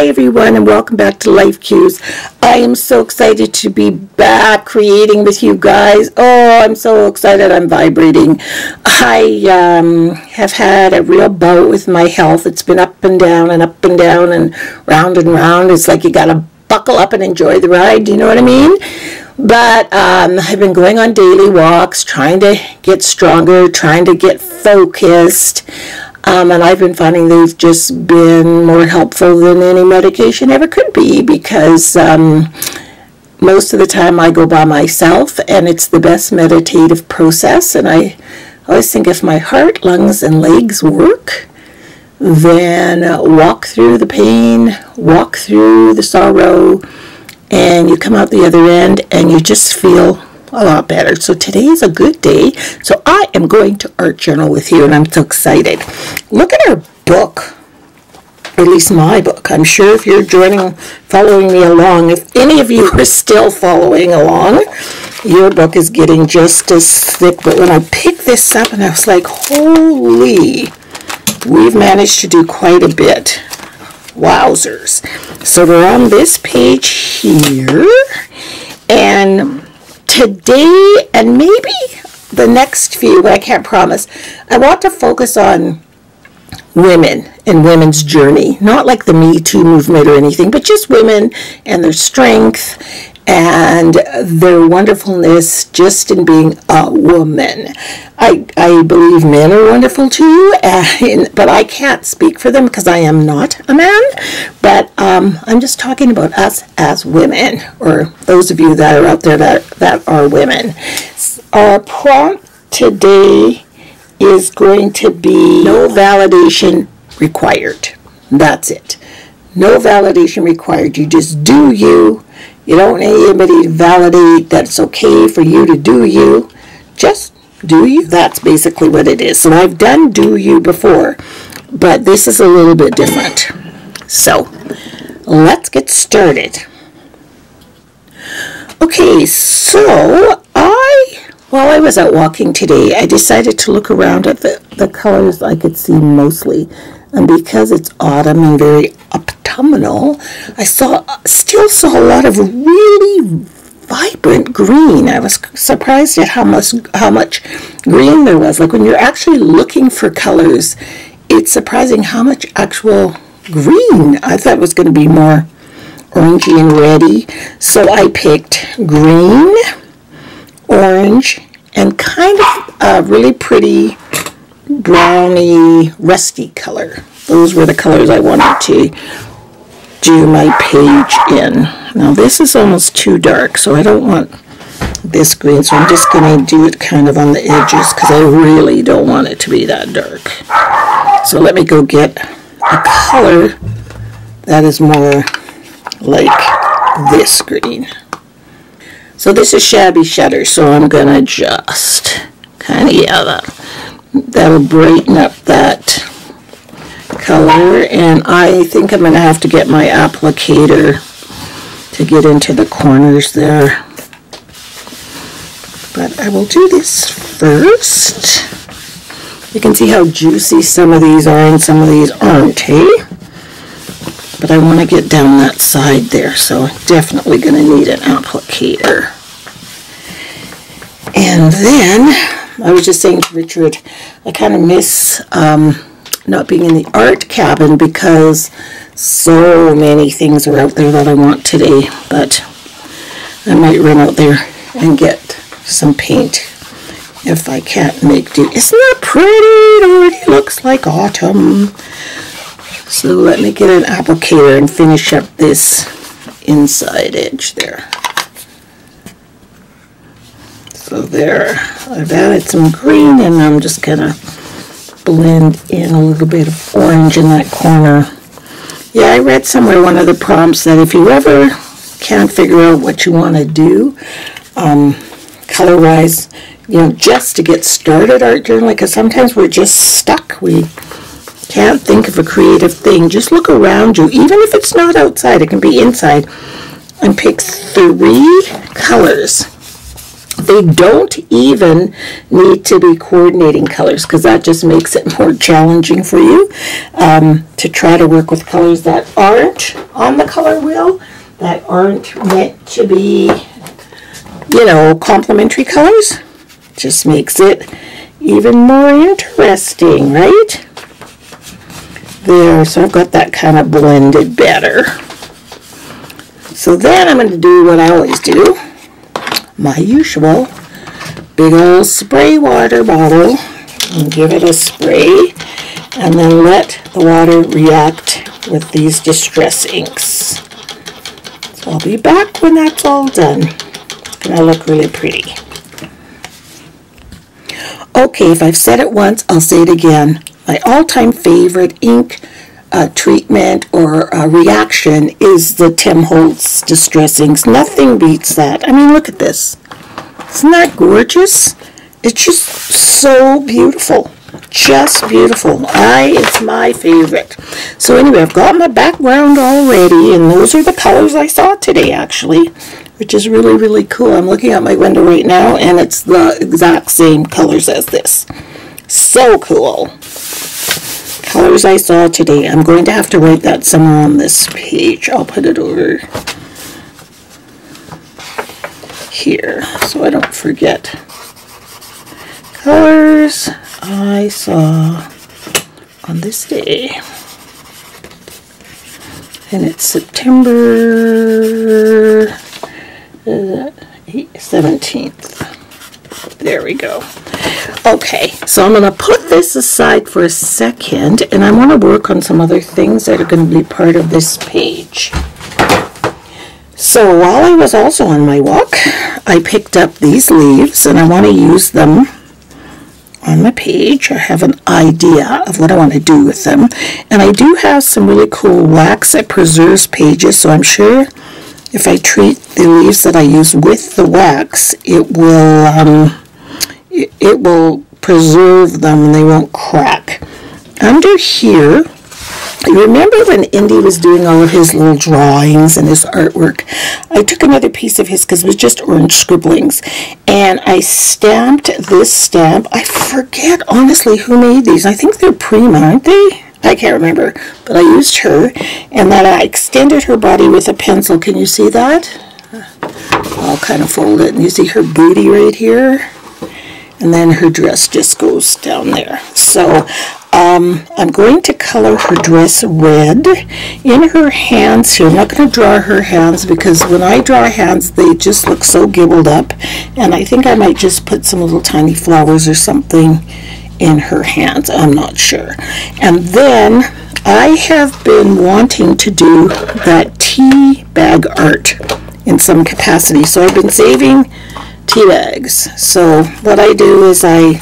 Hi everyone and welcome back to Life Q's. I am so excited to be back creating with you guys. Oh, I'm so excited I'm vibrating. I um, have had a real bout with my health. It's been up and down and up and down and round and round. It's like you gotta buckle up and enjoy the ride. Do you know what I mean? But um, I've been going on daily walks, trying to get stronger, trying to get focused. Um, and I've been finding they've just been more helpful than any medication ever could be because um, most of the time I go by myself and it's the best meditative process. And I always think if my heart, lungs, and legs work, then walk through the pain, walk through the sorrow, and you come out the other end and you just feel a lot better. So today is a good day. So I am going to art journal with you and I'm so excited. Look at our book. At least my book. I'm sure if you're joining, following me along, if any of you are still following along, your book is getting just as thick. But when I picked this up and I was like, holy, we've managed to do quite a bit. Wowzers. So we're on this page here. And today and maybe the next few, but I can't promise, I want to focus on women and women's journey. Not like the Me Too movement or anything, but just women and their strength and their wonderfulness just in being a woman. I, I believe men are wonderful too, and, but I can't speak for them because I am not a man. But um, I'm just talking about us as women, or those of you that are out there that, that are women. Our prompt today is going to be no validation required. That's it. No validation required. You just do you you don't need anybody to validate that it's okay for you to do you. Just do you. That's basically what it is. And I've done do you before, but this is a little bit different. So let's get started. Okay, so while I was out walking today, I decided to look around at the, the colors I could see mostly. And because it's autumn and very autumnal, I saw still saw a lot of really vibrant green. I was surprised at how much how much green there was. Like when you're actually looking for colors, it's surprising how much actual green. I thought was going to be more orangey and reddy. So I picked green, orange, and kind of a really pretty browny, rusty color. Those were the colors I wanted to do my page in. Now this is almost too dark, so I don't want this green, so I'm just going to do it kind of on the edges because I really don't want it to be that dark. So let me go get a color that is more like this green. So this is Shabby Shutter, so I'm going to just kind of, yeah, that, that'll brighten up that color. And I think I'm going to have to get my applicator to get into the corners there. But I will do this first. You can see how juicy some of these are and some of these aren't hey but I want to get down that side there so definitely going to need an applicator and then I was just saying to Richard I kind of miss um, not being in the art cabin because so many things are out there that I want today, but I might run out there and get some paint if I can't make do. Isn't that pretty? It already looks like autumn. So let me get an applicator and finish up this inside edge there. So there, I've added some green and I'm just gonna blend in a little bit of orange in that corner. Yeah, I read somewhere one of the prompts that if you ever can't figure out what you want to do, um, color-wise, you know, just to get started art journaling, because sometimes we're just stuck. We can't think of a creative thing. Just look around you, even if it's not outside, it can be inside, and pick three colors they don't even need to be coordinating colors because that just makes it more challenging for you um, to try to work with colors that aren't on the color wheel, that aren't meant to be, you know, complementary colors. Just makes it even more interesting, right? There, so I've got that kind of blended better. So then I'm going to do what I always do, my usual big old spray water bottle and give it a spray and then let the water react with these distress inks. So I'll be back when that's all done. It's going to look really pretty. Okay, if I've said it once, I'll say it again. My all-time favorite ink uh, treatment or uh, reaction is the Tim Holtz Distress Inks. Nothing beats that. I mean, look at this. Isn't that gorgeous? It's just so beautiful. Just beautiful. I, it's my favorite. So anyway, I've got my background already, and those are the colors I saw today, actually, which is really, really cool. I'm looking at my window right now, and it's the exact same colors as this. So cool colors I saw today. I'm going to have to write that somewhere on this page. I'll put it over here so I don't forget. Colors I saw on this day. And it's September uh, 17th. There we go. Okay, so I'm going to put this aside for a second, and I want to work on some other things that are going to be part of this page. So while I was also on my walk, I picked up these leaves, and I want to use them on my page. I have an idea of what I want to do with them. And I do have some really cool wax that preserves pages, so I'm sure if I treat the leaves that I use with the wax, it will um, it, will preserve them and they won't crack. Under here, remember when Indy was doing all of his little drawings and his artwork? I took another piece of his because it was just orange scribblings. And I stamped this stamp. I forget, honestly, who made these. I think they're Prima, aren't they? I can't remember. But I used her. And then I extended her body with a pencil. Can you see that? I'll kind of fold it. And you see her booty right here? And then her dress just goes down there. So um, I'm going to color her dress red. In her hands here, I'm not going to draw her hands because when I draw hands, they just look so gibbled up. And I think I might just put some little tiny flowers or something in her hands. I'm not sure. And then I have been wanting to do that tea bag art in some capacity. So I've been saving tea bags. So what I do is I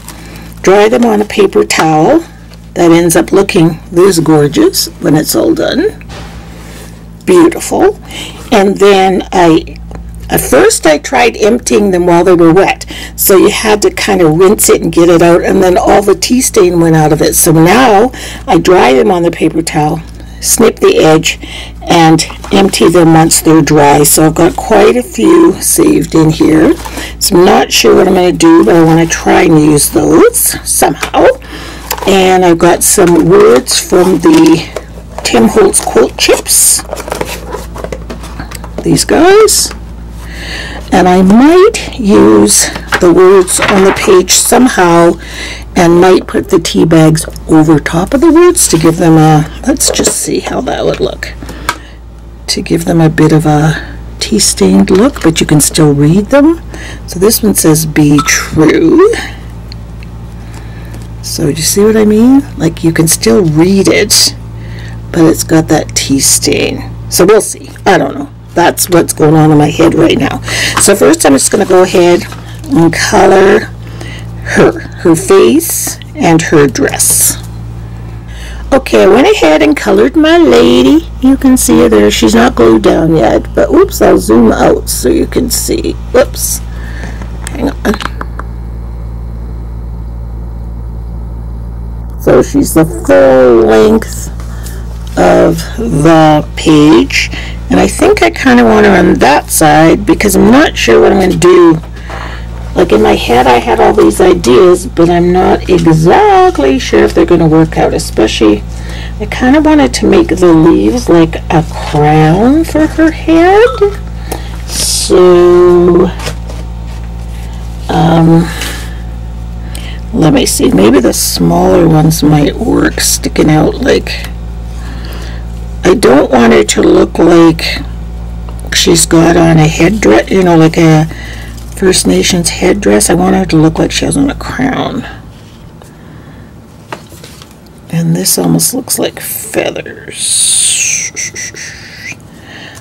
dry them on a paper towel that ends up looking this gorgeous when it's all done. Beautiful. And then I, at first I tried emptying them while they were wet. So you had to kind of rinse it and get it out and then all the tea stain went out of it. So now I dry them on the paper towel snip the edge and empty them once they're dry. So I've got quite a few saved in here. So I'm not sure what I'm going to do, but I want to try and use those somehow. And I've got some words from the Tim Holtz Quote Chips. These guys. And I might use the words on the page somehow and might put the tea bags over top of the words to give them a, let's just see how that would look, to give them a bit of a tea stained look, but you can still read them. So this one says be true. So you see what I mean? Like you can still read it, but it's got that tea stain. So we'll see. I don't know. That's what's going on in my head right now. So first I'm just going to go ahead and color her, her face, and her dress. Okay, I went ahead and colored my lady. You can see her there. She's not glued down yet, but whoops, I'll zoom out so you can see. Whoops. Hang on. So she's the full length of the page. And I think I kind of want her on that side because I'm not sure what I'm going to do like in my head I had all these ideas, but I'm not exactly sure if they're going to work out, especially I kind of wanted to make the leaves like a crown for her head. So, um, let me see, maybe the smaller ones might work sticking out like, I don't want her to look like she's got on a headdress, you know, like a First Nations headdress. I want her to look like she has on a crown. And this almost looks like feathers.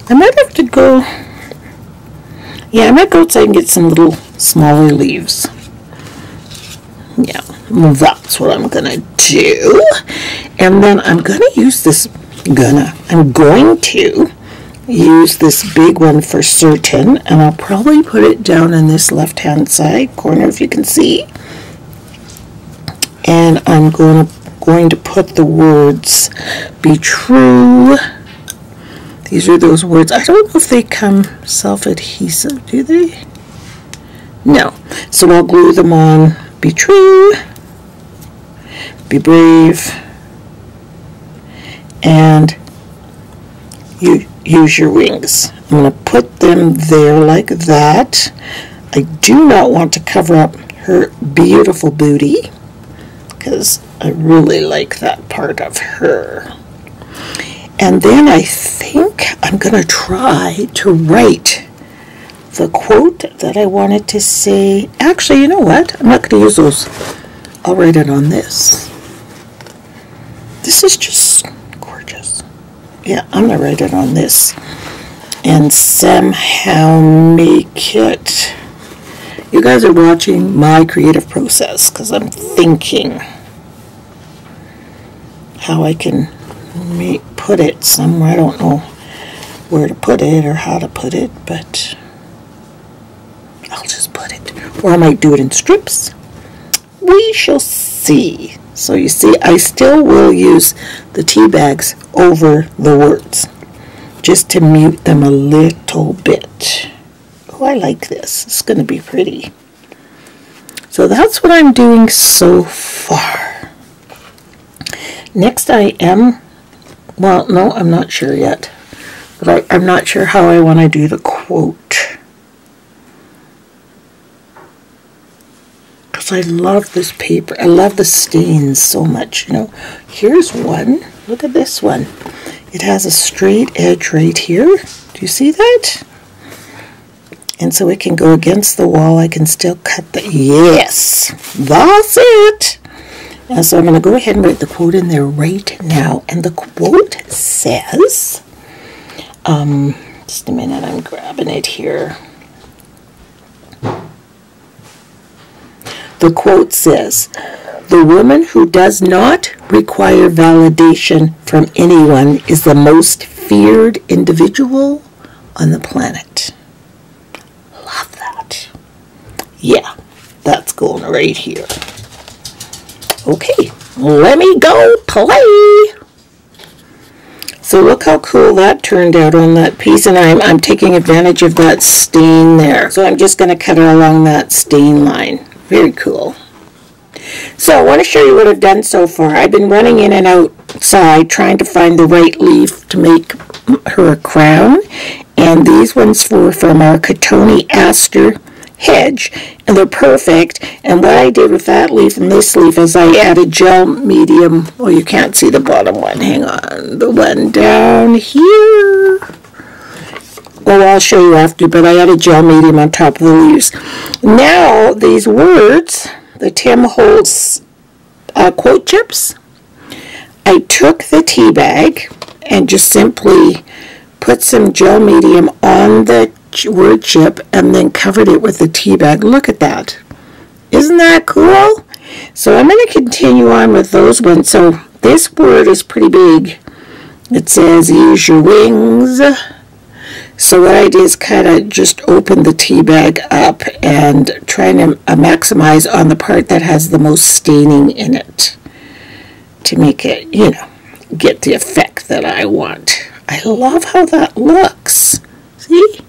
I might have to go, yeah, I might go outside and get some little smaller leaves. Yeah, that's what I'm gonna do. And then I'm gonna use this, gonna, I'm going to use this big one for certain and I'll probably put it down in this left hand side corner if you can see. And I'm going to going to put the words be true. These are those words. I don't know if they come self-adhesive do they? No. So I'll glue them on. Be true. Be brave. And you use your wings. I'm going to put them there like that. I do not want to cover up her beautiful booty because I really like that part of her. And then I think I'm going to try to write the quote that I wanted to say. Actually, you know what? I'm not going to use those. I'll write it on this. This is just yeah, I'm to write it on this and somehow make it. You guys are watching my creative process because I'm thinking how I can make, put it somewhere. I don't know where to put it or how to put it, but I'll just put it. Or I might do it in strips. We shall see. So you see, I still will use the tea bags over the words just to mute them a little bit. Oh, I like this. It's going to be pretty. So that's what I'm doing so far. Next I am, well, no, I'm not sure yet. But I, I'm not sure how I want to do the quote. I love this paper. I love the stains so much. You know, here's one. Look at this one. It has a straight edge right here. Do you see that? And so it can go against the wall. I can still cut the... Yes! That's it! And so I'm going to go ahead and write the quote in there right now. And the quote says... Um, just a minute, I'm grabbing it here. The quote says, The woman who does not require validation from anyone is the most feared individual on the planet. Love that. Yeah, that's going right here. Okay, let me go play. So look how cool that turned out on that piece, and I'm, I'm taking advantage of that stain there. So I'm just going to cut along that stain line. Very cool. So I want to show you what I've done so far. I've been running in and outside trying to find the right leaf to make her a crown. And these ones were from our Cotoneaster hedge and they're perfect and what I did with that leaf and this leaf is I added gel medium well you can't see the bottom one hang on the one down here well, I'll show you after, but I added gel medium on top of the leaves. Now, these words, the Tim Holtz uh, quote chips, I took the tea bag and just simply put some gel medium on the word chip and then covered it with the tea bag. Look at that. Isn't that cool? So I'm going to continue on with those ones. So this word is pretty big. It says use your wings. So what I did is kind of just open the tea bag up and trying to maximize on the part that has the most staining in it to make it, you know, get the effect that I want. I love how that looks. See?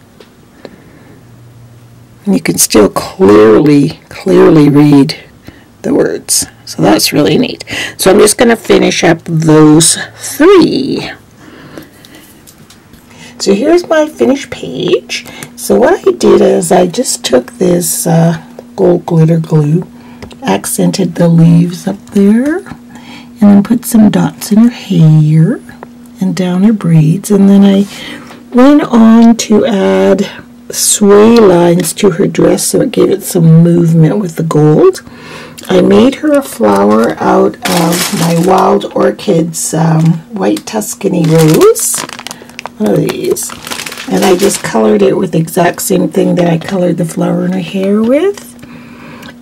And you can still clearly, clearly read the words. So that's really neat. So I'm just going to finish up those three. So here's my finished page. So what I did is I just took this uh, gold glitter glue, accented the leaves up there, and then put some dots in her hair and down her braids. And then I went on to add sway lines to her dress so it gave it some movement with the gold. I made her a flower out of my Wild Orchids um, White Tuscany Rose. One of these. And I just colored it with the exact same thing that I colored the flower in her hair with.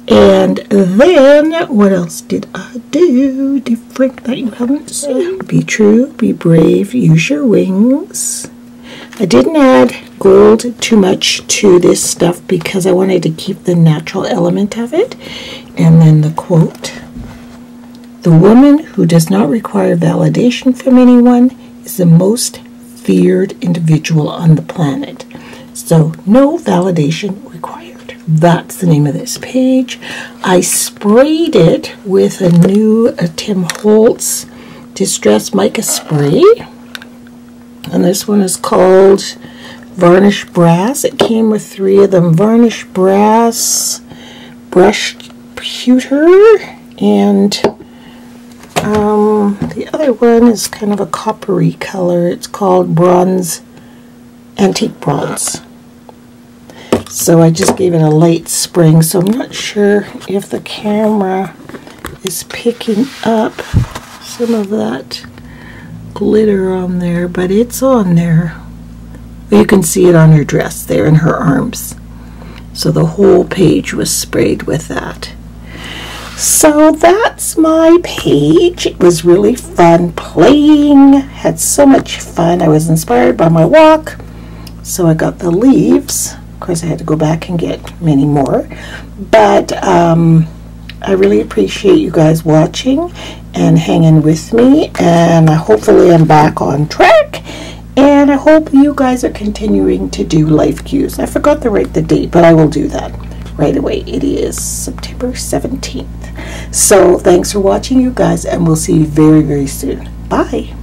And then, what else did I do different that you haven't seen? Be true, be brave, use your wings. I didn't add gold too much to this stuff because I wanted to keep the natural element of it. And then the quote, the woman who does not require validation from anyone is the most feared individual on the planet. So no validation required. That's the name of this page. I sprayed it with a new uh, Tim Holtz Distress Mica Spray. And this one is called Tarnished Brass. It came with three of them. Tarnished Brass, Brushed Pewter, and um, the other one is kind of a coppery color. It's called Bronze, Antique Bronze. So I just gave it a light spring, so I'm not sure if the camera is picking up some of that glitter on there, but it's on there. You can see it on her dress there in her arms. So the whole page was sprayed with that. So that's my page. It was really fun playing. Had so much fun. I was inspired by my walk. So I got the leaves of course, I had to go back and get many more. But um, I really appreciate you guys watching and hanging with me. And I hopefully I'm back on track. And I hope you guys are continuing to do Life Q's. I forgot to write the date, but I will do that right away. It is September 17th. So thanks for watching, you guys, and we'll see you very, very soon. Bye.